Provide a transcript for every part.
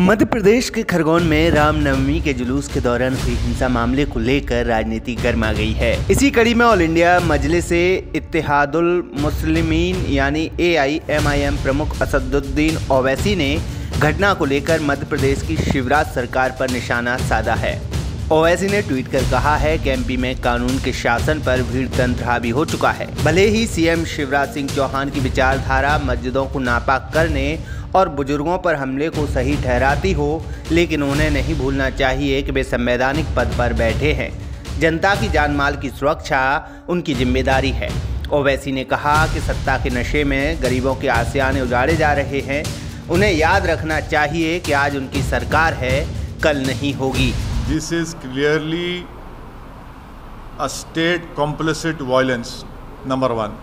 मध्य प्रदेश के खरगोन में रामनवमी के जुलूस के दौरान हुई हिंसा मामले को लेकर राजनीति गर्मा गई है। इसी कड़ी में ऑल इंडिया मजलिस इतिहादुल मुस्लिमीन यानी ए एआईएमआईएम प्रमुख असदुद्दीन ओवैसी ने घटना को लेकर मध्य प्रदेश की शिवराज सरकार पर निशाना साधा है। ओवैसी ने ट्वीट कर कहा है कि एमपी में कानून के शासन पर भीड़ तंत्र हावी हो चुका है। भले ही सीएम शिवराज सिंह चौहान की विचारधारा मस्जिदों को नापाक करने और बुज़ुर्गों पर हमले को सही ठहराती हो, लेकिन उन्हें नहीं भूलना चाहिए कि वे संवैधानिक पद पर बैठे हैं। जनता की जान माल की सुरक्षा उनकी ज़िम्मेदारी है। ओवैसी ने कहा कि सत्ता के नशे में गरीबों के आसियाने उजाड़े जा रहे हैं। उन्हें याद रखना चाहिए कि आज उनकी सरकार है, कल नहीं होगी। This is clearly a state complicit violence, number one.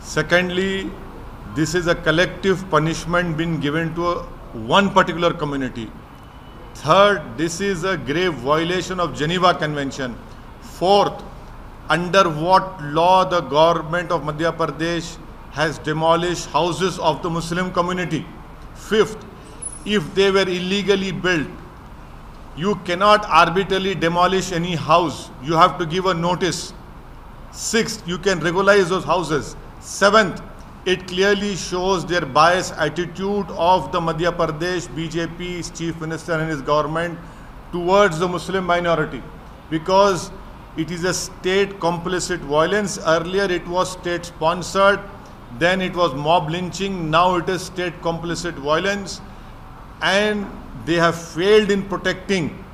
Secondly, this is a collective punishment being given to a, one particular community. Third, this is a grave violation of Geneva Convention. Fourth, under what law the government of Madhya Pradesh has demolished houses of the Muslim community. Fifth, if they were illegally built, you cannot arbitrarily demolish any house. You have to give a notice. Sixth, you can regularize those houses. Seventh, it clearly shows their biased attitude of the Madhya Pradesh BJP's chief minister and his government towards the Muslim minority because it is a state complicit violence. Earlier it was state sponsored, then it was mob lynching, now it is state complicit violence. And they have failed in protecting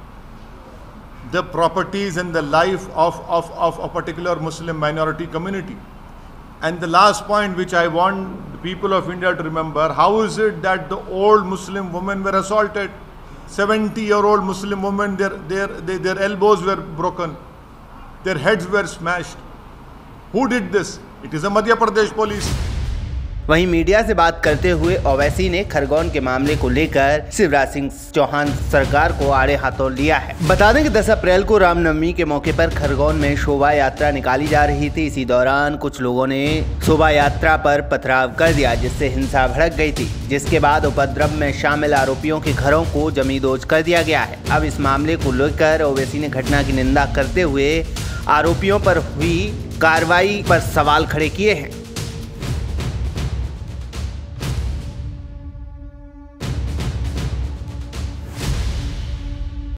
the properties and the life of, of, of a particular Muslim minority community. And the last point which I want the people of India to remember, how is it that the old Muslim women were assaulted? 70 year old Muslim women, their, their, their, their elbows were broken, their heads were smashed. Who did this? It is a Madhya Pradesh police. वहीं media से बात करते हुए ओवैसी ने खरगोन के मामले को लेकर शिवराज सिंह चौहान सरकार को आड़े हाथों लिया है। बता दें कि 10 अप्रैल को रामनवमी के मौके पर खरगोन में शोभा यात्रा निकाली जा रही थी। इसी दौरान कुछ लोगों ने शोभा यात्रा पर पथराव कर दिया, जिससे हिंसा भड़क गई थी। जिसके बाद उपद्रव में शामिल आरोपियों के घरों को जमींदोज कर दिया गया है। अब इस मामले को लेकर ओवैसी ने घटना की निंदा करते हुए आरोपियों पर हुई कार्रवाई पर सवाल खड़े किए हैं।